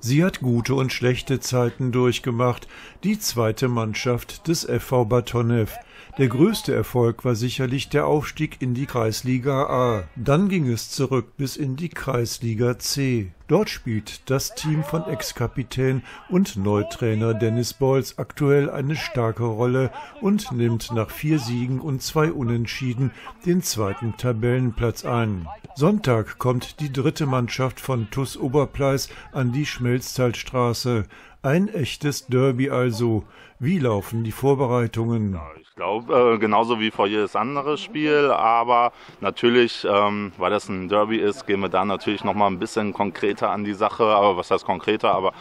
Sie hat gute und schlechte Zeiten durchgemacht, die zweite Mannschaft des FV Batonev. Der größte Erfolg war sicherlich der Aufstieg in die Kreisliga A. Dann ging es zurück bis in die Kreisliga C. Dort spielt das Team von Ex-Kapitän und Neutrainer Dennis Boyles aktuell eine starke Rolle und nimmt nach vier Siegen und zwei Unentschieden den zweiten Tabellenplatz ein. Sonntag kommt die dritte Mannschaft von TuS Oberpleis an die Schmelztalstraße. Ein echtes Derby also. Wie laufen die Vorbereitungen? Ich glaube, äh, genauso wie vor jedes andere Spiel, aber natürlich, ähm, weil das ein Derby ist, gehen wir da natürlich nochmal ein bisschen konkreter an die Sache. Aber was heißt konkreter? Aber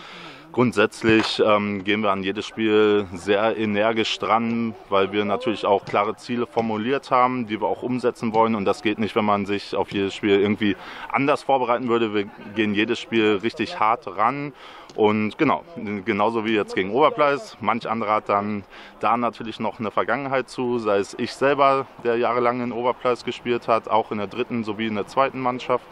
Grundsätzlich ähm, gehen wir an jedes Spiel sehr energisch dran, weil wir natürlich auch klare Ziele formuliert haben, die wir auch umsetzen wollen. Und das geht nicht, wenn man sich auf jedes Spiel irgendwie anders vorbereiten würde. Wir gehen jedes Spiel richtig hart ran. Und genau, genauso wie jetzt gegen Oberpleis. Manch anderer hat dann da natürlich noch eine Vergangenheit zu, sei es ich selber, der jahrelang in Oberpleis gespielt hat, auch in der dritten sowie in der zweiten Mannschaft.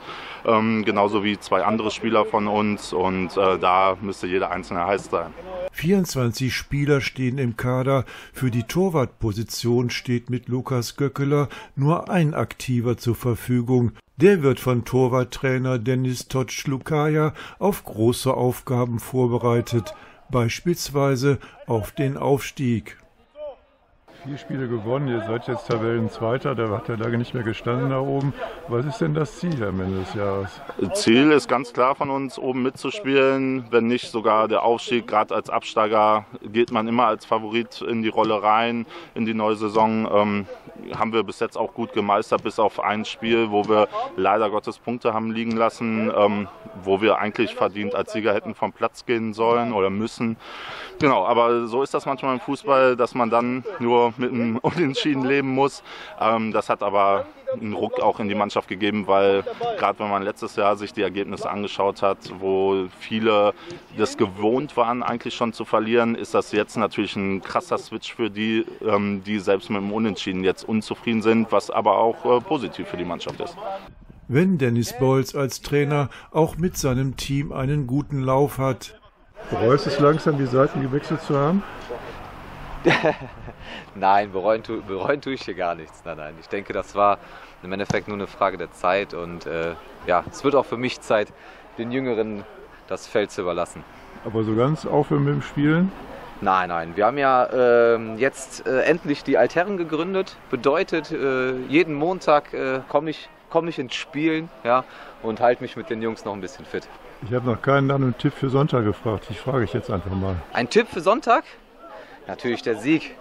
Ähm, genauso wie zwei andere Spieler von uns. Und äh, da müsste jeder Einzelne heiß sein. 24 Spieler stehen im Kader. Für die Torwartposition steht mit Lukas Göckeler nur ein Aktiver zur Verfügung. Der wird von Torwarttrainer Dennis Totsch-Lukaya auf große Aufgaben vorbereitet, beispielsweise auf den Aufstieg vier Spiele gewonnen, ihr seid jetzt Tabellenzweiter, der hat ja lange nicht mehr gestanden da oben. Was ist denn das Ziel am Ende des Jahres? Ziel ist ganz klar von uns, oben mitzuspielen, wenn nicht sogar der Aufstieg. Gerade als Absteiger geht man immer als Favorit in die Rolle rein, in die neue Saison. Ähm, haben wir bis jetzt auch gut gemeistert, bis auf ein Spiel, wo wir leider Gottes Punkte haben liegen lassen, ähm, wo wir eigentlich verdient als Sieger hätten vom Platz gehen sollen oder müssen. Genau, aber so ist das manchmal im Fußball, dass man dann nur mit einem Unentschieden leben muss. Ähm, das hat aber einen Ruck auch in die Mannschaft gegeben, weil gerade wenn man letztes Jahr sich die Ergebnisse angeschaut hat, wo viele das gewohnt waren, eigentlich schon zu verlieren, ist das jetzt natürlich ein krasser Switch für die, ähm, die selbst mit dem Unentschieden jetzt unzufrieden sind, was aber auch äh, positiv für die Mannschaft ist. Wenn Dennis Bolz als Trainer auch mit seinem Team einen guten Lauf hat. Bereust es langsam, die Seiten gewechselt zu haben? nein, bereuen, tu, bereuen tue ich hier gar nichts. Nein, nein. Ich denke, das war im Endeffekt nur eine Frage der Zeit und äh, ja, es wird auch für mich Zeit, den Jüngeren das Feld zu überlassen. Aber so ganz aufhören mit dem Spielen? Nein, nein. Wir haben ja äh, jetzt äh, endlich die Altherren gegründet. Bedeutet, äh, jeden Montag äh, komme ich, komm ich ins Spielen ja, und halte mich mit den Jungs noch ein bisschen fit. Ich habe noch keinen anderen Tipp für Sonntag gefragt. Ich frage ich jetzt einfach mal. Ein Tipp für Sonntag? Natürlich der Sieg.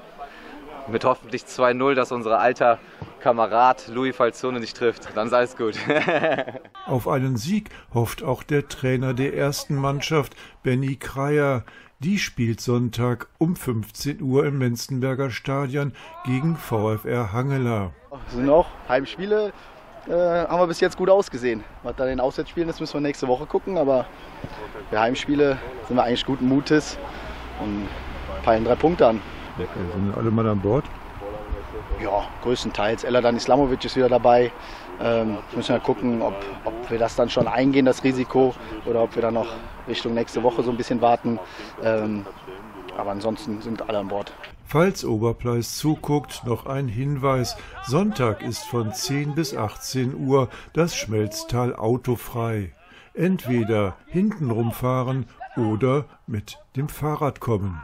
Mit hoffentlich 2-0, dass unser alter Kamerad Louis Falzone nicht trifft. Dann sei es gut. Auf einen Sieg hofft auch der Trainer der ersten Mannschaft, Benny Kreier. Die spielt Sonntag um 15 Uhr im Menzenberger Stadion gegen VfR Hangela. Es sind auch Heimspiele, äh, haben wir bis jetzt gut ausgesehen. Was da den Auswärtsspielen ist, müssen wir nächste Woche gucken. Aber für Heimspiele sind wir eigentlich guten Mutes und peilen drei Punkte an. Ja, sind alle mal an Bord? Ja, größtenteils. Eladan Islamovic ist wieder dabei. Ähm, müssen wir gucken, ob, ob wir das dann schon eingehen, das Risiko, oder ob wir dann noch Richtung nächste Woche so ein bisschen warten. Ähm, aber ansonsten sind alle an Bord. Falls Oberpleis zuguckt, noch ein Hinweis. Sonntag ist von 10 bis 18 Uhr das Schmelztal autofrei. Entweder hintenrum fahren oder mit dem Fahrrad kommen.